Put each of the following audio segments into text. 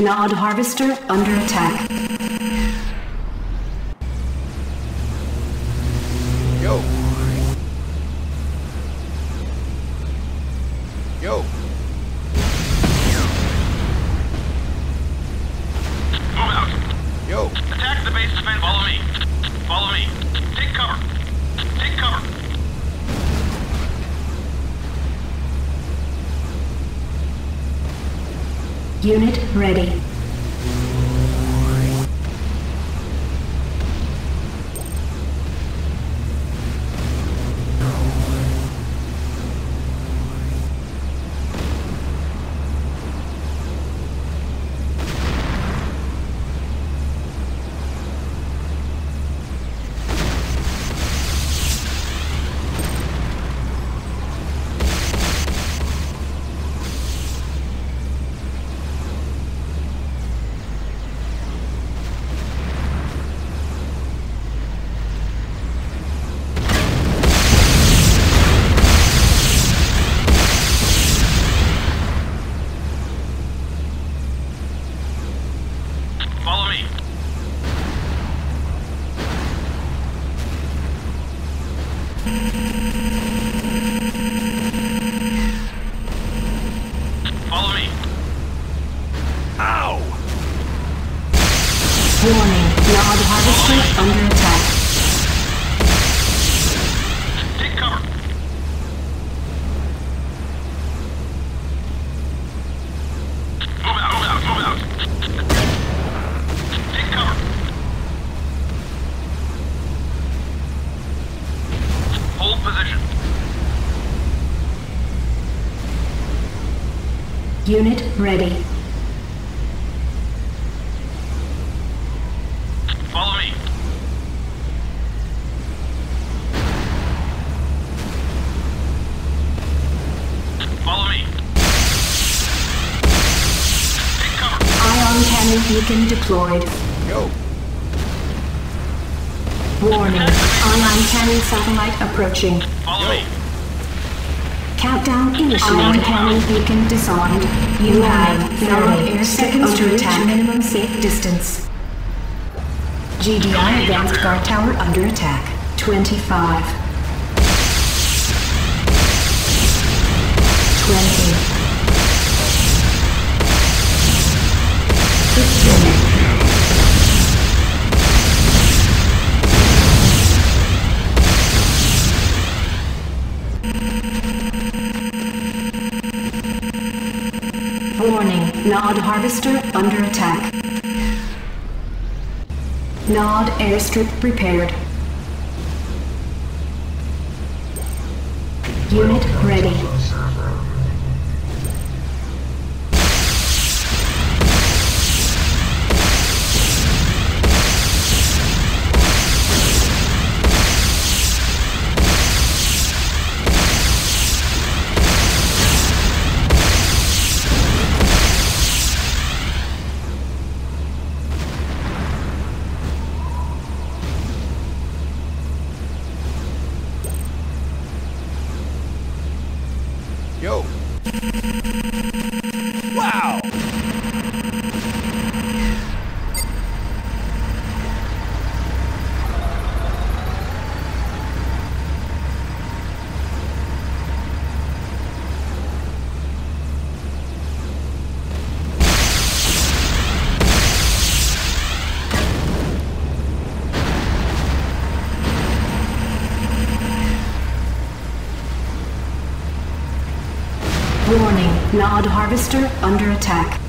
Nod harvester under attack. Unit ready. Follow me. Follow me. Take cover. Ion cannon beacon deployed. Yo. Warning. Ion cannon satellite approaching. Follow me. Countdown initiated. Ion cannon beacon disarmed. You have Nod air seconds to attack. Minimum safe distance. GDI advanced guard tower under attack. 25. 20. 15. Nod harvester under attack. Nod airstrip prepared. Unit ready. Nod harvester under attack.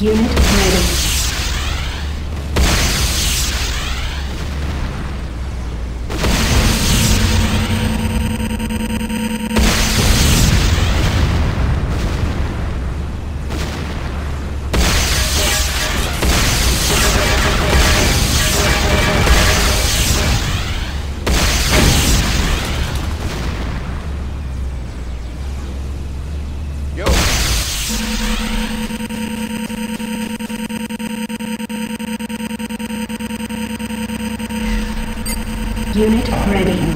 Unit Unit ready.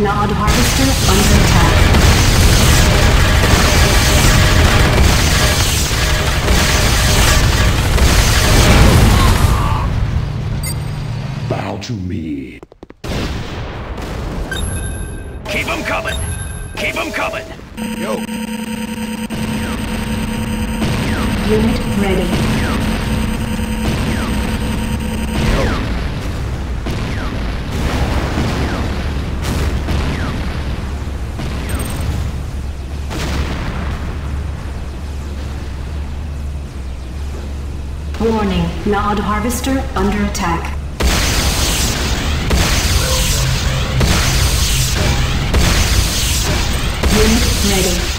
Nod Harvester under attack. Bow to me. Keep them coming. Keep them coming. Yo. Unit ready. Nod Harvester under attack. Ready.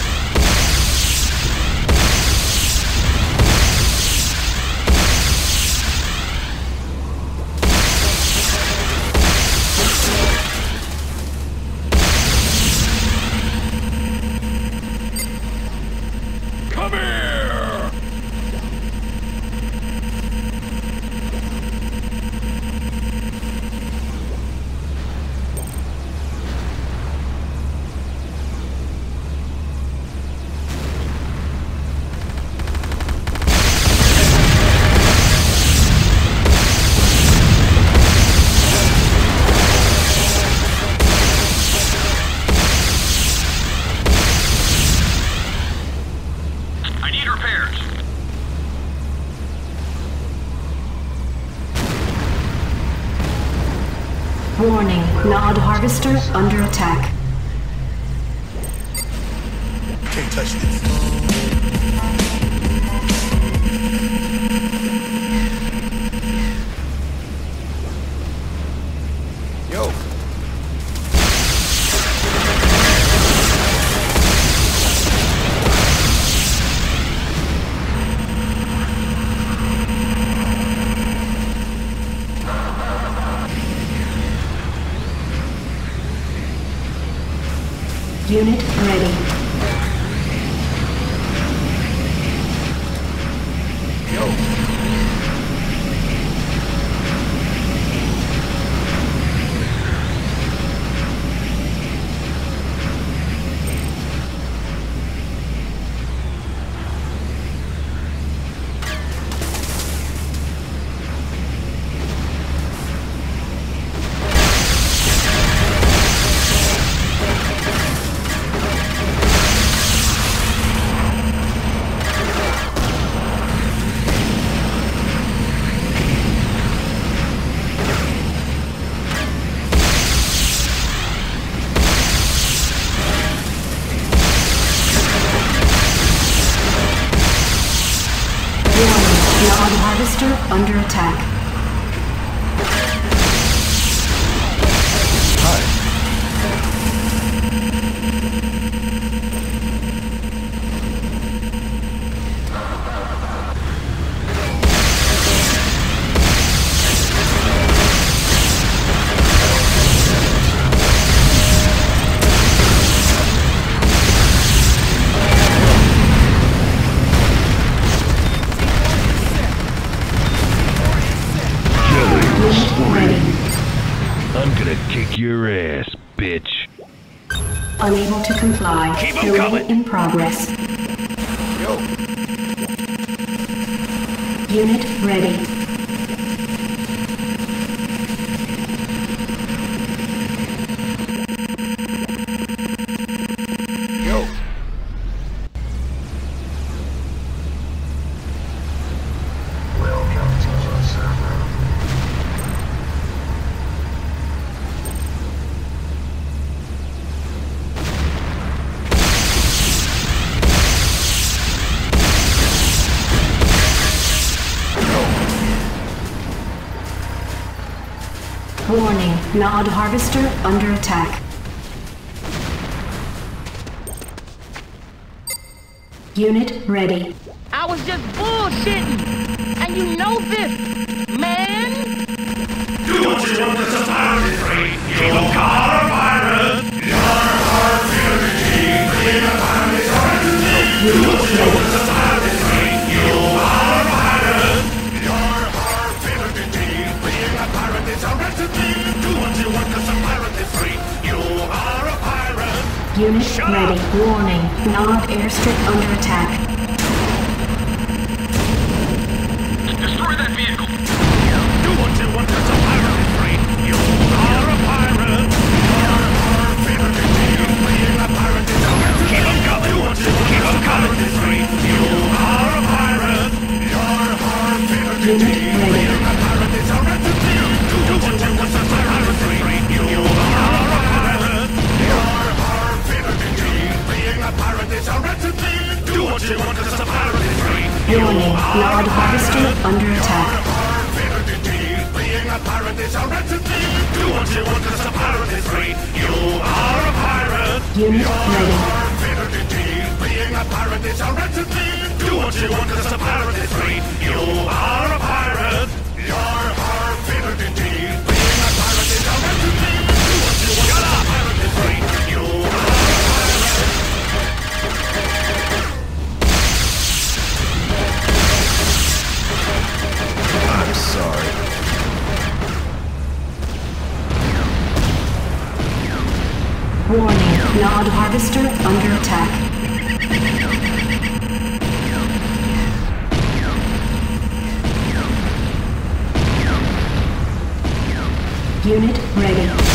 Harvester under attack. Building coming. in progress. Yo. Unit ready. Nod Harvester under attack. Unit ready. I was just bullshitting. And you know this, man. Do what you want, it's a pirate free. You are a pirate. You're our fugitive. Being a pirate is hard to do. Do what you want, it's a Warning, Nod airstrip under attack. A recipe. Do what you want, 'cause a pirate is free. You are a pirate. You're our fidelity. Being a pirate is a recipe. Do what you want, 'cause a pirate is free. You are a pirate! I'm sorry. Warning, Nod Harvester under attack. Unit ready.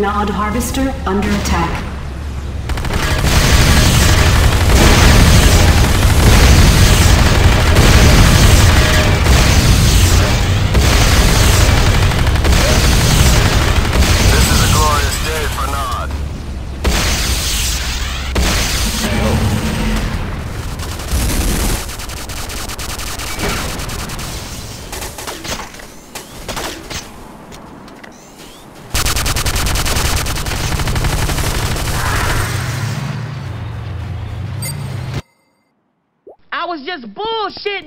Nod Harvester under attack.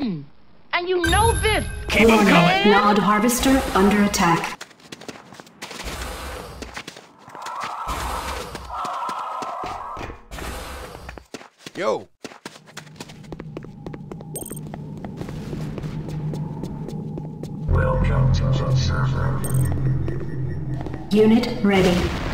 Bullshitting. And you know this, Keep Warning, man. Nod Harvester under attack. Yo, Welcome to the server. Unit ready.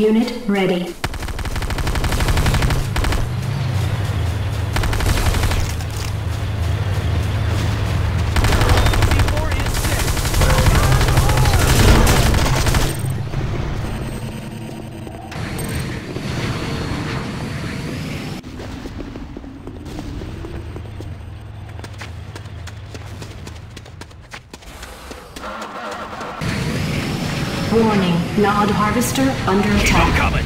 Unit ready. Harvester under attack.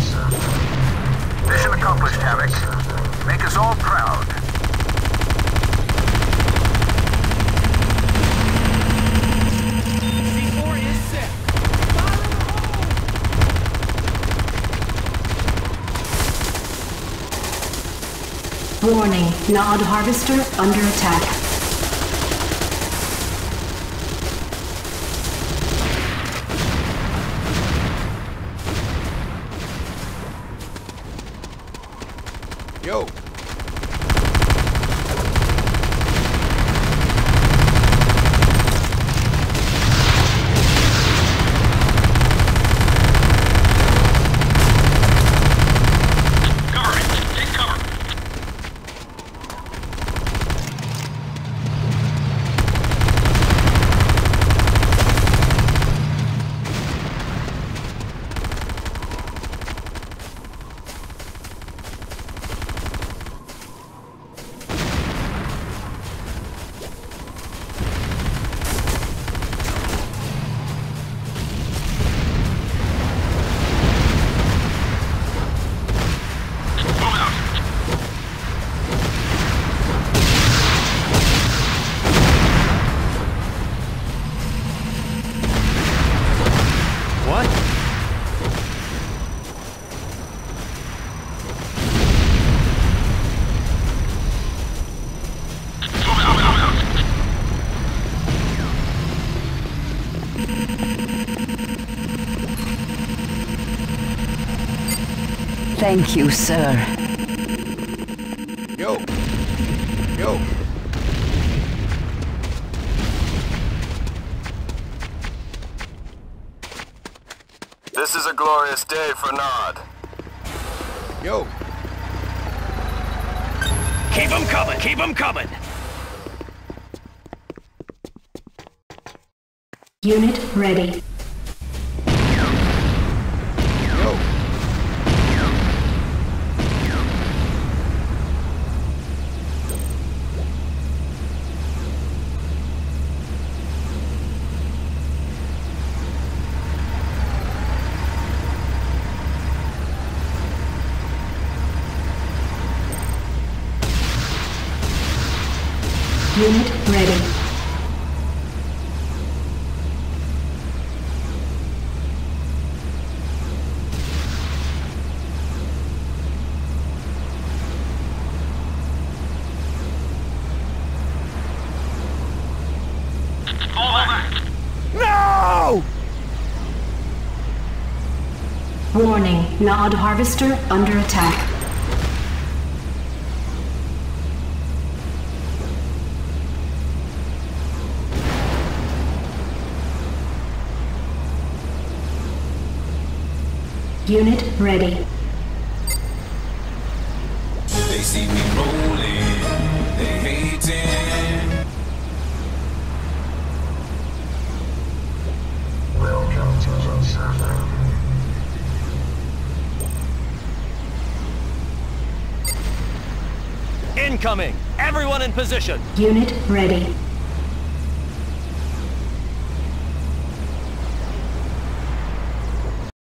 Mission accomplished, Havoc. Make us all proud. Warning, Nod Harvester under attack. Thank you, sir. Yo. Yo. This is a glorious day for Nod. Yo. Keep them coming! Keep them coming! Unit ready. Unit ready. No! Warning, Nod Harvester under attack. Unit ready. They see me rolling, they hating. Incoming! Everyone in position! Unit ready.